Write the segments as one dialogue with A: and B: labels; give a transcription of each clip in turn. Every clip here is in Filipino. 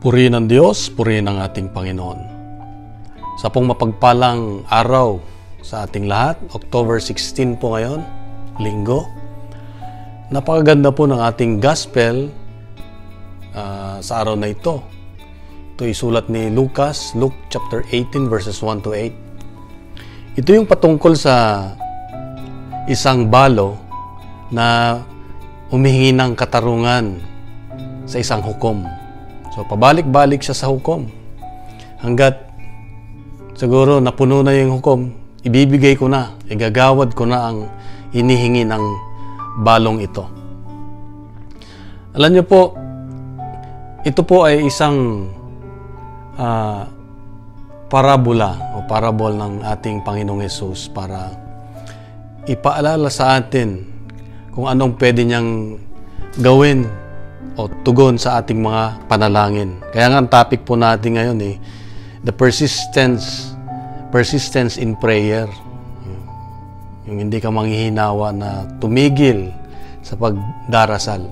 A: Purihin ng Diyos, purihin ng ating Panginoon. Sa pong mapagpalang araw sa ating lahat, October 16 po ngayon, linggo. Napakaganda po ng ating gospel uh, sa araw na ito. Ito isulat ni Lucas, Luke chapter 18 verses 1 to 8. Ito yung patungkol sa isang balo na umihingi ng katarungan sa isang hukom. So, pabalik-balik siya sa hukom. Hanggat siguro napuno na yung hukom, ibibigay ko na, igagawad ko na ang inihingi ng balong ito. Alam niyo po, ito po ay isang uh, parabola o parabol ng ating Panginoong Yesus para ipaalala sa atin kung anong pwede niyang gawin o tugon sa ating mga panalangin. Kaya nga ang topic po natin ngayon eh, the persistence, persistence in prayer. Yung hindi ka manghihinawa na tumigil sa pagdarasal.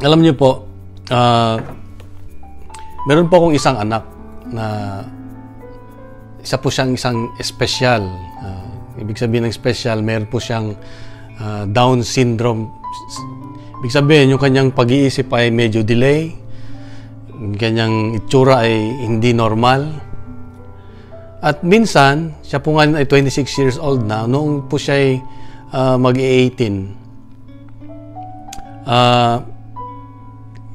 A: Alam niyo po, uh, meron po akong isang anak na isa po siyang isang espesyal. Uh, ibig sabihin ng special, meron po siyang uh, Down syndrome. Ibig sabihin, yung kanyang pag-iisip ay medyo delay, yung kanyang itsura ay hindi normal. At minsan, siya po nga ay 26 years old na, noong po siya ay uh, mag-18, uh,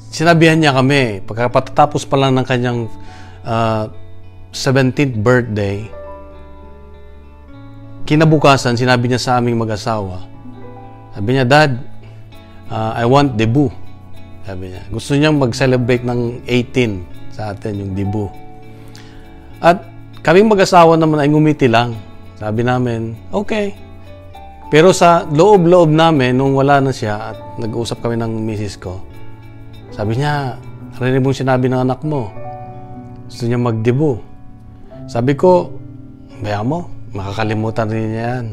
A: sinabihan niya kami, pagkapatapos pa lang ng kanyang uh, 17th birthday, kinabukasan, sinabi niya sa aming mag-asawa, sabi niya, Dad, uh, I want debut. Sabi niya. Gusto niyang mag-celebrate ng 18 sa atin, yung debut. At kaming mag-asawa naman ay ngumiti lang. Sabi namin, okay. Pero sa loob-loob namin, nung wala na siya at nag-uusap kami ng misis ko, sabi niya, rinig mo sinabi ng anak mo. Gusto niya mag-debut. Sabi ko, baya mo, makakalimutan rin niya yan.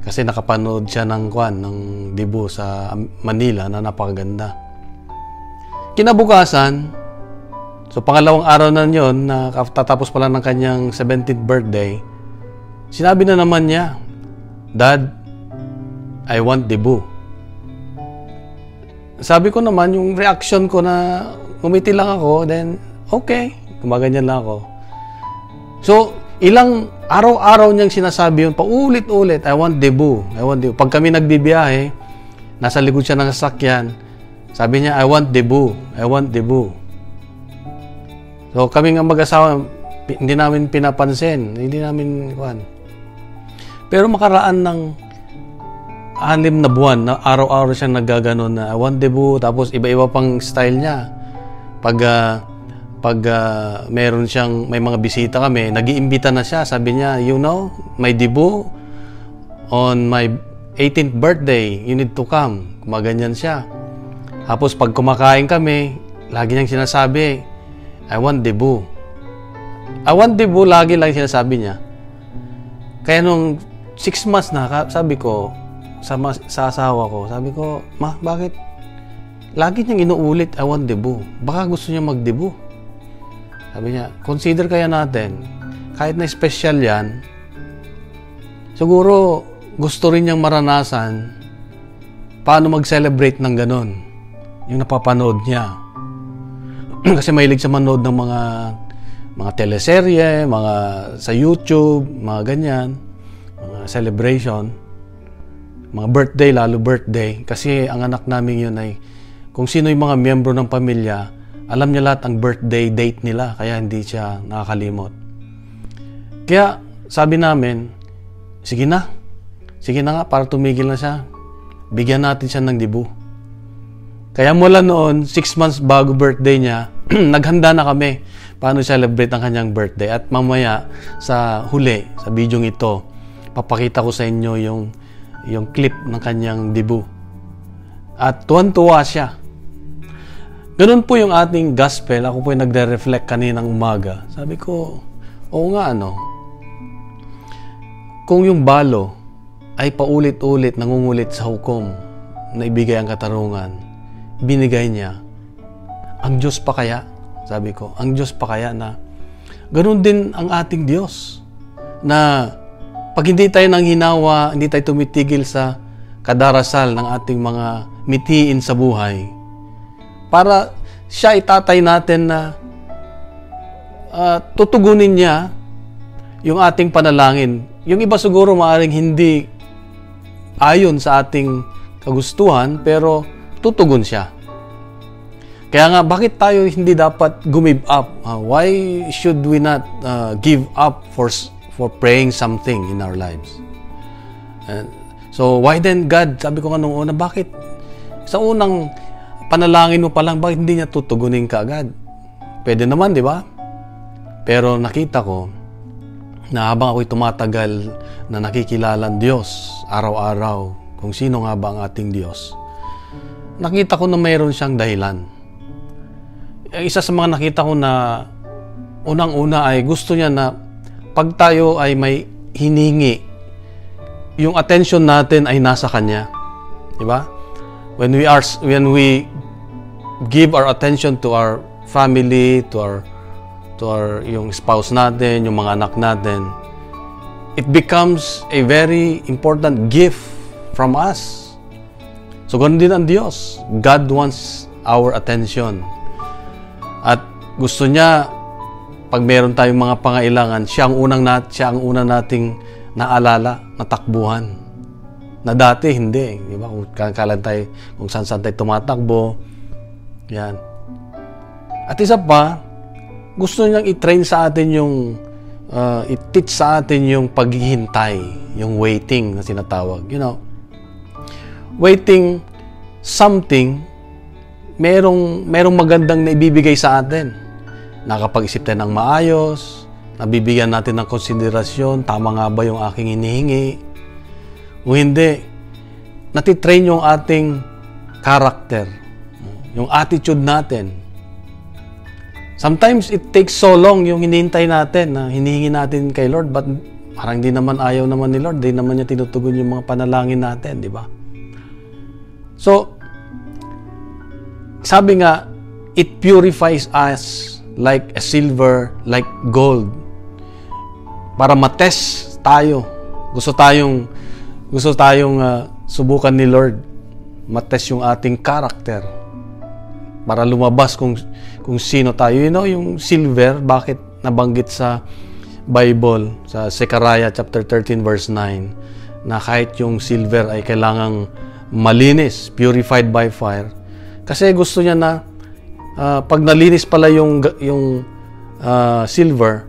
A: Kasi nakapanood siya ng kwan, ng debut sa Manila na napakaganda. Kinabukasan, so pangalawang araw na yon na tatapos pa lang ng kanyang 17th birthday, sinabi na naman niya, Dad, I want debut. Sabi ko naman, yung reaction ko na umiti lang ako, then okay, gumaganyan lang ako. So, ilang araw-araw niyang sinasabi yun, paulit-ulit, I want debut, I want debut. Pag kami nagbibiyahe, nasa likod siya ng sasakyan, sabi niya, I want debut, I want debut. So kami nga mag-asawa, hindi namin pinapansin, hindi namin, kuhan. Pero makaraan ng anim na buwan, na araw-araw siyang naggaganon na, I want debut, tapos iba-iba pang style niya. Pag uh, pag uh, meron siyang may mga bisita kami, nag-iimbita na siya. Sabi niya, you know, my debut on my 18th birthday, you need to come. Kumaganyan siya. Tapos pag kumakain kami, lagi niyang sinasabi, I want debut. I want debut, lagi lang sinasabi niya. Kaya nung 6 months na, sabi ko, sa, sa asawa ko, sabi ko, ma, bakit? Lagi niyang inuulit, I want debut. Baka gusto niya mag-debut. Sabi niya, consider kaya natin, kahit na special yan, siguro gusto rin niyang maranasan paano mag-celebrate ng ganon. Yung napapanood niya. Kasi mahilig siya manood ng mga mga teleserye, mga sa YouTube, mga ganyan, mga celebration, mga birthday, lalo birthday. Kasi ang anak namin yun ay kung sino yung mga miyembro ng pamilya, alam niya lahat ang birthday date nila, kaya hindi siya nakakalimot. Kaya sabi namin, sige na, sige na nga para tumigil na siya. Bigyan natin siya ng dibu. Kaya mula noon, 6 months bago birthday niya, naghanda na kami paano celebrate ang kanyang birthday. At mamaya sa huli, sa video ito, papakita ko sa inyo yung, yung clip ng kanyang dibu. At tuwan-tuwa siya Ganun po yung ating gospel. Ako po yung nagre-reflect kaninang umaga. Sabi ko, oo nga ano. Kung yung balo ay paulit-ulit nangungulit sa hukom na ibigay ang katarungan, binigay niya, ang Diyos pa kaya? Sabi ko, ang Diyos pa kaya na ganun din ang ating Diyos na pag hindi tayo nang hinawa, hindi tayo tumitigil sa kadarasal ng ating mga mitiin sa buhay, para siya itatay natin na uh, tutugunin niya yung ating panalangin. Yung iba siguro maaaring hindi ayon sa ating kagustuhan, pero tutugon siya. Kaya nga, bakit tayo hindi dapat gumive up? Uh, why should we not uh, give up for for praying something in our lives? And so, why then God, sabi ko nga nung una, bakit sa unang panalangin mo pa lang, bakit hindi niya tutugunin ka agad? Pwede naman, di ba? Pero nakita ko na habang ako'y tumatagal na nakikilala ang Diyos araw-araw, kung sino nga ba ang ating Diyos, nakita ko na mayroon siyang dahilan. Ang isa sa mga nakita ko na unang-una ay gusto niya na pag tayo ay may hiningi, yung attention natin ay nasa Kanya. Di ba? When we are, when we give our attention to our family, to our to our yung spouse natin, yung mga anak natin, it becomes a very important gift from us. So, ganun din ang Diyos. God wants our attention. At gusto niya, pag meron tayong mga pangailangan, siya ang unang nat, siya ang unang nating naalala, natakbuhan. Na dati, hindi. Di ba? Kung kakalan tayo, kung saan saan tayo tumatakbo. Yan. At isa pa, gusto niyang i-train sa atin yung, uh, i-teach sa atin yung paghihintay, yung waiting na sinatawag. You know, waiting something, merong, merong magandang na ibibigay sa atin. Nakapag-isip tayo ng maayos, nabibigyan natin ng konsiderasyon, tama nga ba yung aking inihingi? O hindi, natitrain yung ating character, yung attitude natin. Sometimes it takes so long yung hinihintay natin na hinihingi natin kay Lord but parang di naman ayaw naman ni Lord, di naman niya tinutugon yung mga panalangin natin, di ba? So, sabi nga, it purifies us like a silver, like gold. Para matest tayo. Gusto tayong gusto tayong uh, subukan ni Lord. Matest yung ating character. Para lumabas kung kung sino tayo. You know, yung silver, bakit nabanggit sa Bible, sa Zechariah chapter 13 verse 9, na kahit yung silver ay kailangang malinis, purified by fire. Kasi gusto niya na uh, pag nalinis pala yung yung uh, silver,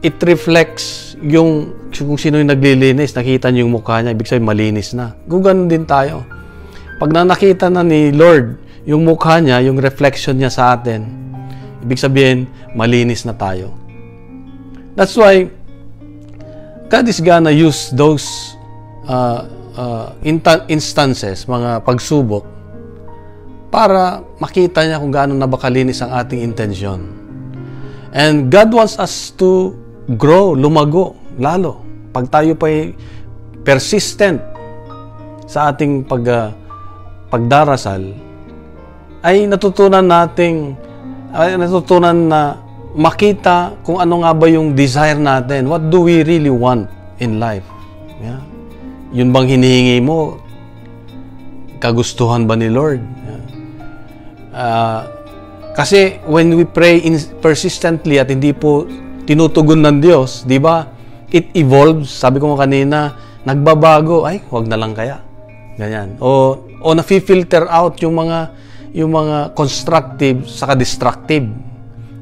A: it reflects yung kung sino yung naglilinis, nakita niyo yung mukha niya, ibig sabihin malinis na. Kung din tayo. Pag na nakita na ni Lord yung mukha niya, yung reflection niya sa atin, ibig sabihin malinis na tayo. That's why God is gonna use those uh, uh, instances, mga pagsubok, para makita niya kung gaano na ba kalinis ang ating intensyon. And God wants us to grow, lumago, lalo. Pag tayo pa persistent sa ating pag, uh, pagdarasal, ay natutunan nating ay natutunan na makita kung ano nga ba yung desire natin. What do we really want in life? Yeah yun bang hinihingi mo, kagustuhan ba ni Lord? Uh, kasi when we pray in, persistently at hindi po tinutugon ng Diyos, di ba? It evolves. Sabi ko kanina, nagbabago. Ay, wag na lang kaya. Ganyan. O, o na-filter out yung mga yung mga constructive saka destructive.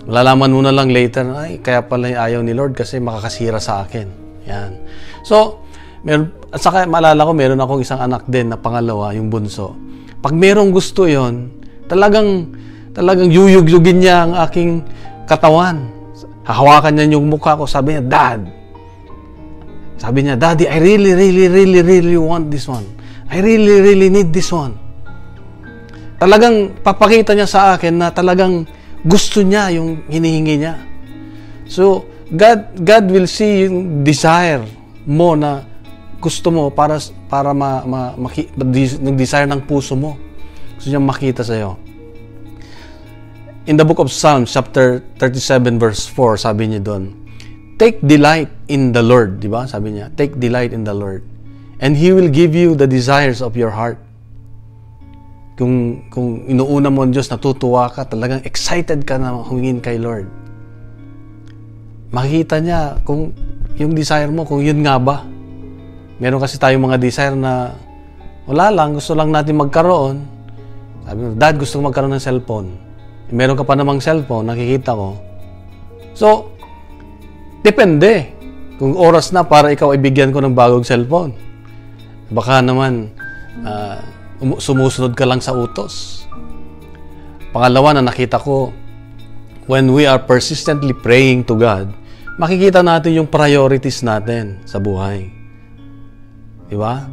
A: Lalaman mo na lang later, ay, kaya pala ayaw ni Lord kasi makakasira sa akin. Yan. So, Meron, at saka maalala ko, meron akong isang anak din na pangalawa, yung bunso. Pag merong gusto yon talagang, talagang yuyugyugin niya ang aking katawan. Hahawakan niya yung mukha ko. Sabi niya, Dad. Sabi niya, Daddy, I really, really, really, really want this one. I really, really need this one. Talagang papakita niya sa akin na talagang gusto niya yung hinihingi niya. So, God, God will see yung desire mo na gusto mo para para ma, ma, maki, nag-desire ng puso mo. Gusto niya makita sa iyo. in the book of Psalms, chapter 37, verse 4, sabi niya doon, Take delight in the Lord, di ba? Sabi niya, take delight in the Lord. And He will give you the desires of your heart. Kung, kung inuuna mo ang Diyos, natutuwa ka, talagang excited ka na humingin kay Lord. Makikita niya kung yung desire mo, kung yun nga ba. Meron kasi tayong mga desire na wala lang, gusto lang natin magkaroon. Sabi mo, Dad, gusto magkaroon ng cellphone. Meron ka pa namang cellphone, nakikita ko. So, depende. Kung oras na para ikaw ibigyan ko ng bagong cellphone. Baka naman, uh, sumusunod ka lang sa utos. Pangalawa na nakita ko, when we are persistently praying to God, makikita natin yung priorities natin sa buhay. Di ba?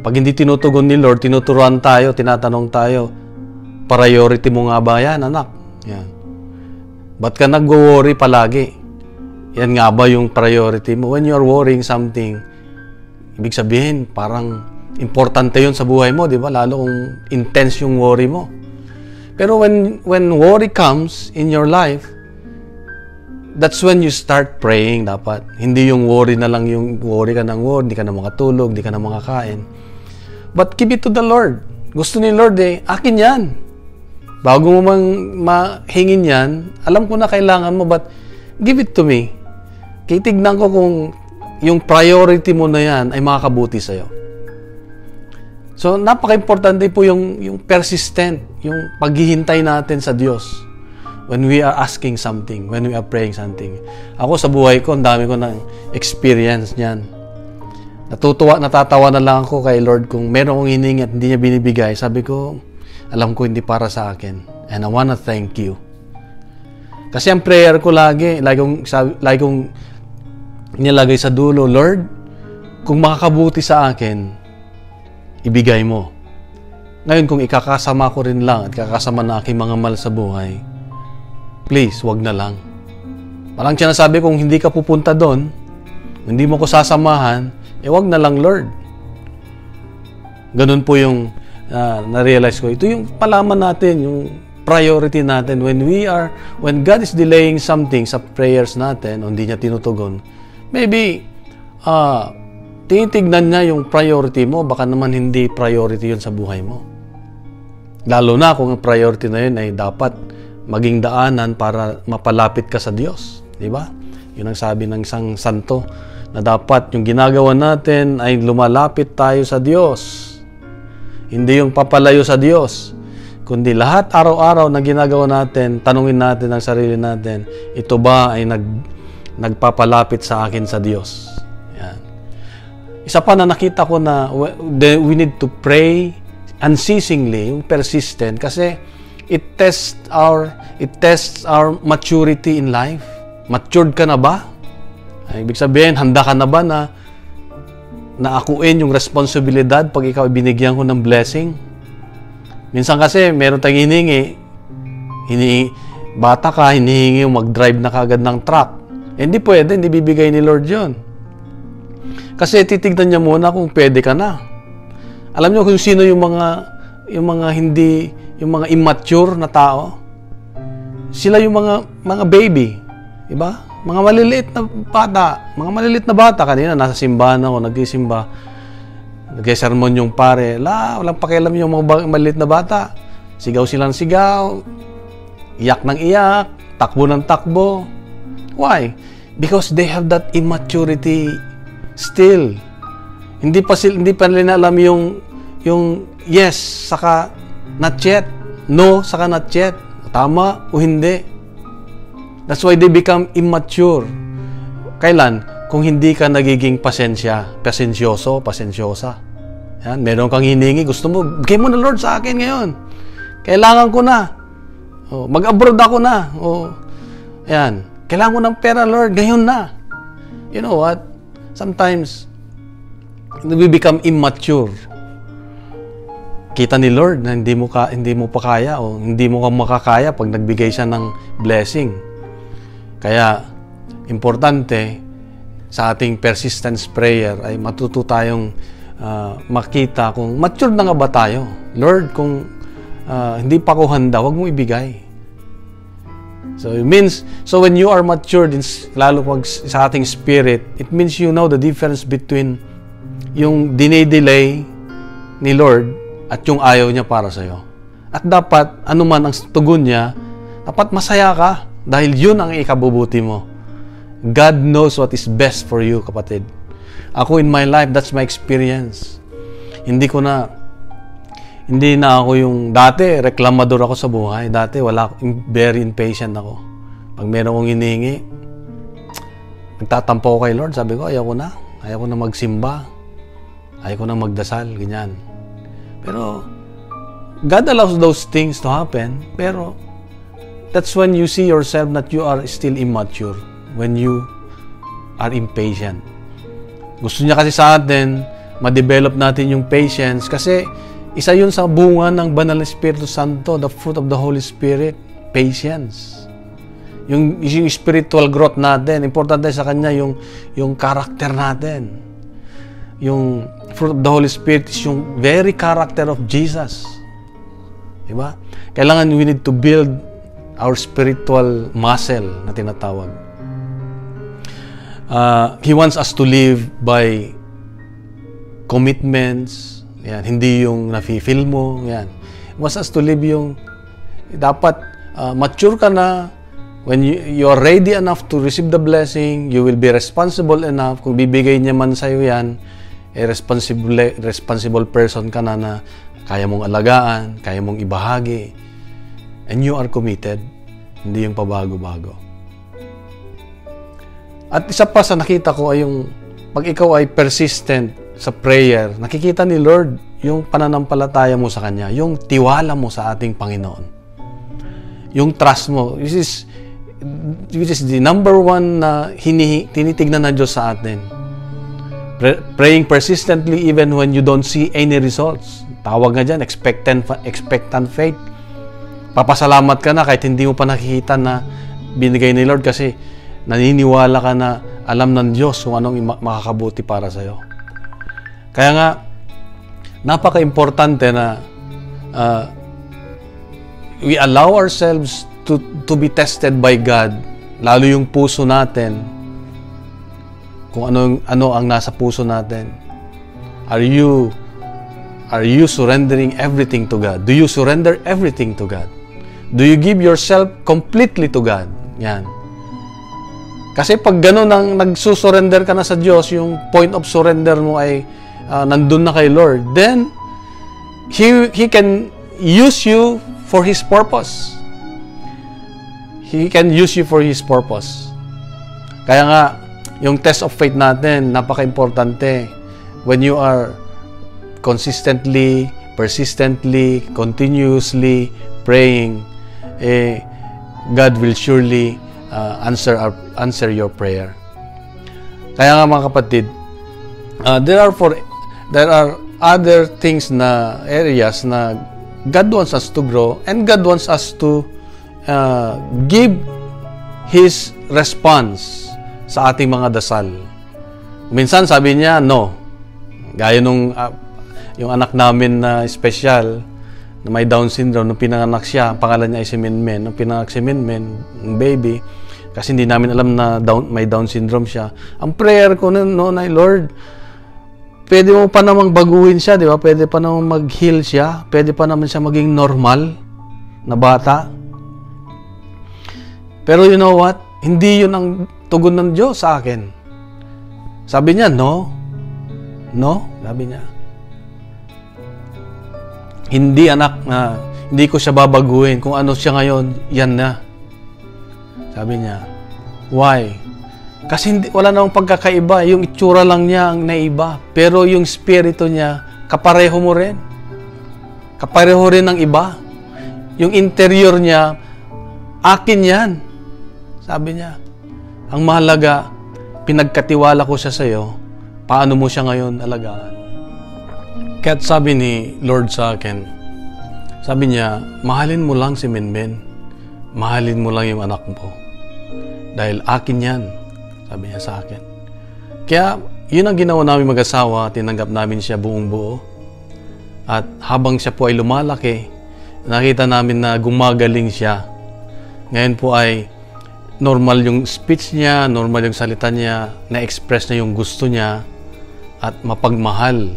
A: Pag hindi tinutugon ni Lord, tinuturuan tayo, tinatanong tayo, priority mo nga ba yan, anak? Yan. Ba't ka nag-worry palagi? Yan nga ba yung priority mo? When you're worrying something, ibig sabihin, parang importante yun sa buhay mo, di ba? Lalo kung intense yung worry mo. Pero when, when worry comes in your life, that's when you start praying dapat. Hindi yung worry na lang yung worry ka ng worry, hindi ka na makatulog, hindi ka na makakain. But give it to the Lord. Gusto ni Lord eh, akin yan. Bago mo mang mahingin yan, alam ko na kailangan mo, but give it to me. Kitignan ko kung yung priority mo na yan ay makakabuti sa'yo. So, napaka-importante po yung, yung persistent, yung paghihintay natin sa Diyos when we are asking something, when we are praying something. Ako sa buhay ko, ang dami ko ng experience niyan. Natutuwa, natatawa na lang ako kay Lord kung meron akong hiningi at hindi niya binibigay. Sabi ko, alam ko hindi para sa akin. And I wanna thank you. Kasi ang prayer ko lagi, lagi kong, sabi, lagi kong nilagay sa dulo, Lord, kung makakabuti sa akin, ibigay mo. Ngayon, kung ikakasama ko rin lang at kakasama na aking mga mal sa buhay, please, wag na lang. Parang sinasabi kung hindi ka pupunta doon, hindi mo ko sasamahan, eh wag na lang, Lord. Ganun po yung uh, na-realize ko. Ito yung palaman natin, yung priority natin. When we are, when God is delaying something sa prayers natin, hindi niya tinutugon, maybe, uh, tinitignan niya yung priority mo, baka naman hindi priority yun sa buhay mo. Lalo na kung ang priority na yun ay dapat maging daanan para mapalapit ka sa Diyos. Di ba? Yun ang sabi ng isang santo na dapat yung ginagawa natin ay lumalapit tayo sa Diyos. Hindi yung papalayo sa Diyos. Kundi lahat araw-araw na ginagawa natin, tanungin natin ang sarili natin, ito ba ay nag, nagpapalapit sa akin sa Diyos? Isa pa na nakita ko na we need to pray unceasingly, persistent, kasi it tests our it tests our maturity in life. Matured ka na ba? Ay, ibig sabihin, handa ka na ba na naakuin yung responsibilidad pag ikaw binigyan ko ng blessing? Minsan kasi, meron tayong hiningi, hini, bata ka, hinihingi mag-drive na kagad ng truck. Eh, hindi pwede, hindi bibigay ni Lord yon. Kasi titignan niya muna kung pwede ka na. Alam niyo kung sino yung mga yung mga hindi yung mga immature na tao, sila yung mga mga baby, 'di ba? Mga maliliit na bata, mga maliliit na bata kanina nasa simbahan ako, nagsisimba. Nagsermon yung pare, la, walang pakialam yung mga maliliit na bata. Sigaw silang sigaw, iyak ng iyak, takbo ng takbo. Why? Because they have that immaturity still. Hindi pa sila, hindi pa nila alam yung yung yes saka Not yet. No, saka not yet. Tama o hindi. That's why they become immature. Kailan? Kung hindi ka nagiging pasensya, pasensyoso, pasensyosa. Yan, meron kang hiningi, gusto mo, bigay mo na Lord sa akin ngayon. Kailangan ko na. Oh, mag-abroad ako na. Oh, yan. Kailangan ko ng pera, Lord, ngayon na. You know what? Sometimes, we become immature kita ni Lord na hindi mo ka hindi mo pa kaya o hindi mo ka makakaya pag nagbigay siya ng blessing. Kaya importante sa ating persistence prayer ay matuto tayong uh, makita kung mature na nga ba tayo. Lord, kung uh, hindi pa ako handa, wag mo ibigay. So it means, so when you are matured, in, lalo pag sa ating spirit, it means you know the difference between yung dinay-delay ni Lord at yung ayaw niya para sa'yo. At dapat, anuman ang tugon niya, dapat masaya ka dahil yun ang ikabubuti mo. God knows what is best for you, kapatid. Ako in my life, that's my experience. Hindi ko na hindi na ako yung dati reklamador ako sa buhay. Dati wala very impatient ako. Pag meron akong hinihingi, nagtatampo ko kay Lord. Sabi ko, ayaw ko na. Ayaw ko na magsimba. Ayaw ko na magdasal. Ganyan. Pero, God allows those things to happen. Pero, that's when you see yourself that you are still immature. When you are impatient. Gusto niya kasi sa atin, ma-develop natin yung patience kasi isa yun sa bunga ng Banal na Espiritu Santo, the fruit of the Holy Spirit, patience. Yung, yung spiritual growth natin, importante sa Kanya yung, yung character natin. Yung fruit of the Holy Spirit is yung very character of Jesus. Diba? Kailangan we need to build our spiritual muscle na tinatawag. Uh, he wants us to live by commitments, yan, hindi yung nafi-feel mo. Yan. Was us to live yung dapat uh, mature ka na when you, you are ready enough to receive the blessing, you will be responsible enough. Kung bibigay niya man sa'yo yan, eh, responsible, responsible person ka na na kaya mong alagaan, kaya mong ibahagi, and you are committed, hindi yung pabago-bago. At isa pa sa nakita ko ay yung pag ikaw ay persistent sa prayer, nakikita ni Lord yung pananampalataya mo sa Kanya, yung tiwala mo sa ating Panginoon. Yung trust mo, this is, which is the number one na hinihi, tinitignan ng Diyos sa atin. praying persistently even when you don't see any results. Tawag nga dyan, expectant, expectant faith. Papasalamat ka na kahit hindi mo pa nakikita na binigay ni Lord kasi naniniwala ka na alam ng Diyos kung anong makakabuti para sa'yo. Kaya nga, napaka-importante na uh, we allow ourselves to, to be tested by God, lalo yung puso natin, kung ano, ano ang nasa puso natin. Are you Are you surrendering everything to God? Do you surrender everything to God? Do you give yourself completely to God? Yan. Kasi pag ganun ang nagsusurrender ka na sa Diyos, yung point of surrender mo ay uh, nandun na kay Lord, then He, He can use you for His purpose. He can use you for His purpose. Kaya nga, yung test of faith natin, napaka-importante. When you are consistently, persistently, continuously praying, eh, God will surely uh, answer our, answer your prayer. Kaya nga mga kapatid, uh, there are for there are other things na areas na God wants us to grow and God wants us to uh, give His response sa ating mga dasal. Minsan sabi niya, no. Gaya nung uh, yung anak namin na special, na may Down syndrome, nung pinanganak siya, ang pangalan niya ay si Minmin. Nung pinanganak si Minmin, baby, kasi hindi namin alam na down, may Down syndrome siya. Ang prayer ko noon, no, na Lord, pwede mo pa namang baguhin siya, di ba? Pwede pa namang mag-heal siya. Pwede pa naman siya maging normal na bata. Pero you know what? Hindi yun ang tugon ng Diyos sa akin. Sabi niya, no. No, sabi niya. Hindi anak na hindi ko siya babaguhin. Kung ano siya ngayon, yan na. Sabi niya, why? Kasi hindi, wala namang pagkakaiba. Yung itsura lang niya ang naiba. Pero yung spirito niya, kapareho mo rin. Kapareho rin ng iba. Yung interior niya, akin yan. Sabi niya. Ang mahalaga, pinagkatiwala ko siya sa iyo, paano mo siya ngayon alagaan? Kaya't sabi ni Lord sa akin, sabi niya, mahalin mo lang si Minmin. Mahalin mo lang yung anak mo. Dahil akin yan. Sabi niya sa akin. Kaya, yun ang ginawa namin mag-asawa. Tinanggap namin siya buong buo. At habang siya po ay lumalaki, nakita namin na gumagaling siya. Ngayon po ay normal yung speech niya, normal yung salita niya, na-express na yung gusto niya at mapagmahal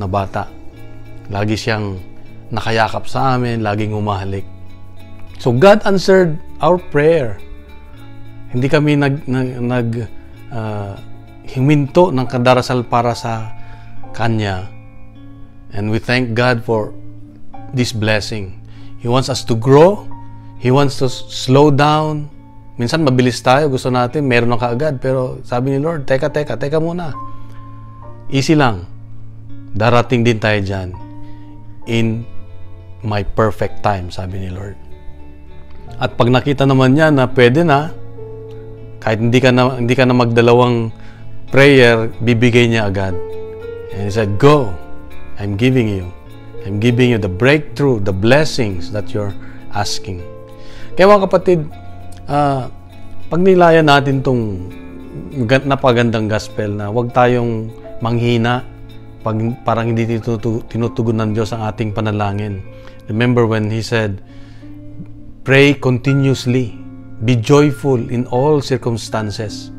A: na bata. Lagi siyang nakayakap sa amin, laging humahalik. So God answered our prayer. Hindi kami nag nag, nag uh, himinto ng kadarasal para sa kanya. And we thank God for this blessing. He wants us to grow He wants to slow down. Minsan mabilis tayo, gusto natin, meron na kaagad. Pero sabi ni Lord, teka, teka, teka muna. Easy lang. Darating din tayo dyan. In my perfect time, sabi ni Lord. At pag nakita naman niya na pwede na, kahit hindi ka na, hindi ka na magdalawang prayer, bibigay niya agad. And He said, Go. I'm giving you. I'm giving you the breakthrough, the blessings that you're asking. Kaya mga kapatid, uh, pag nilayan natin tong napagandang gospel na huwag tayong manghina pag parang hindi tinutugon ng Diyos ang ating panalangin. Remember when He said, Pray continuously. Be joyful in all circumstances.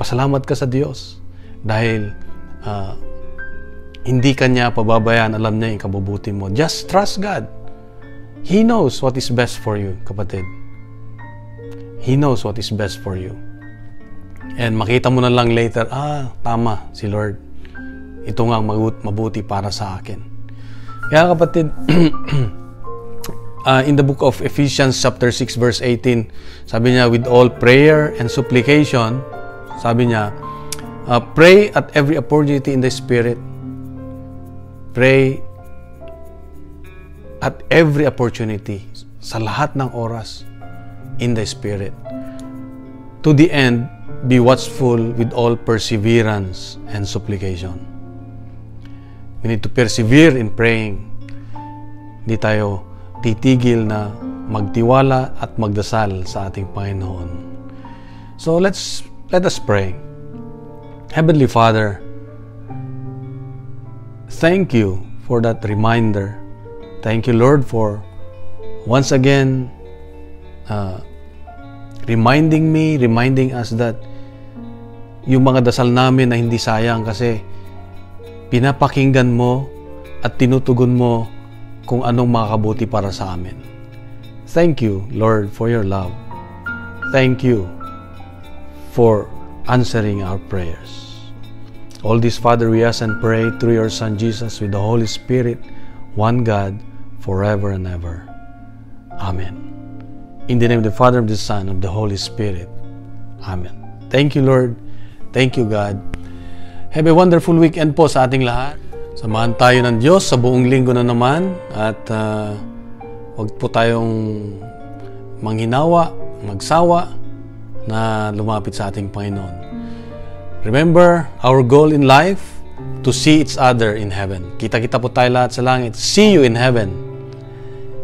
A: Pasalamat ka sa Diyos dahil uh, hindi ka niya pababayaan. Alam niya yung kabubuti mo. Just trust God. He knows what is best for you, kapatid. He knows what is best for you. And makita mo na lang later, ah, tama si Lord. Ito nga ang mabuti para sa akin. Kaya kapatid, uh, in the book of Ephesians chapter 6 verse 18, sabi niya, with all prayer and supplication, sabi niya, uh, pray at every opportunity in the Spirit. Pray at every opportunity, sa lahat ng oras, in the Spirit. To the end, be watchful with all perseverance and supplication. We need to persevere in praying. Hindi tayo titigil na magtiwala at magdasal sa ating Panginoon. So let's let us pray. Heavenly Father, thank you for that reminder Thank you, Lord, for once again uh, reminding me, reminding us that yung mga dasal namin na hindi sayang kasi pinapakinggan mo at tinutugon mo kung anong makakabuti para sa amin. Thank you, Lord, for your love. Thank you for answering our prayers. All this, Father, we ask and pray through your Son Jesus with the Holy Spirit, one God, forever and ever. Amen. In the name of the Father, of the Son, of the Holy Spirit. Amen. Thank you, Lord. Thank you, God. Have a wonderful weekend po sa ating lahat. Samahan tayo ng Diyos sa buong linggo na naman at uh, huwag po tayong manghinawa, magsawa na lumapit sa ating Panginoon. Remember, our goal in life to see each other in heaven. Kita-kita po tayo lahat sa langit. See you in heaven.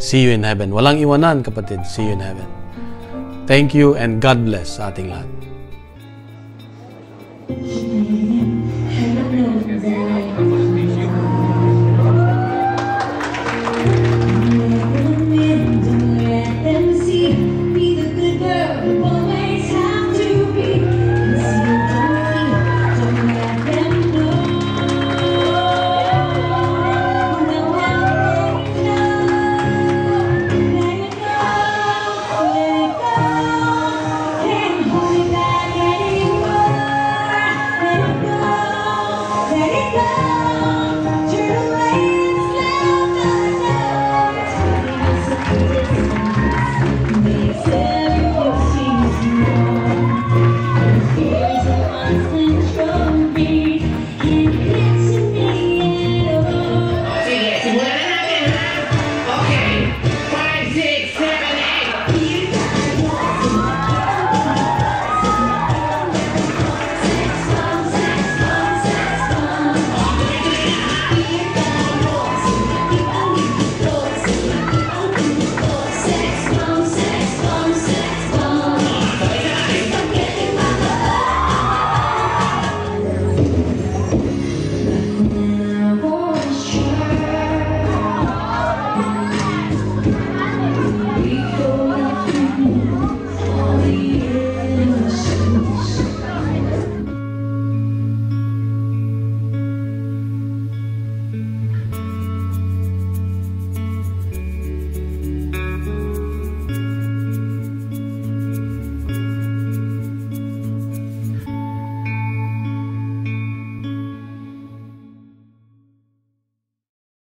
A: See you in heaven. Walang iwanan, kapatid. See you in heaven. Thank you and God bless sa ating lahat.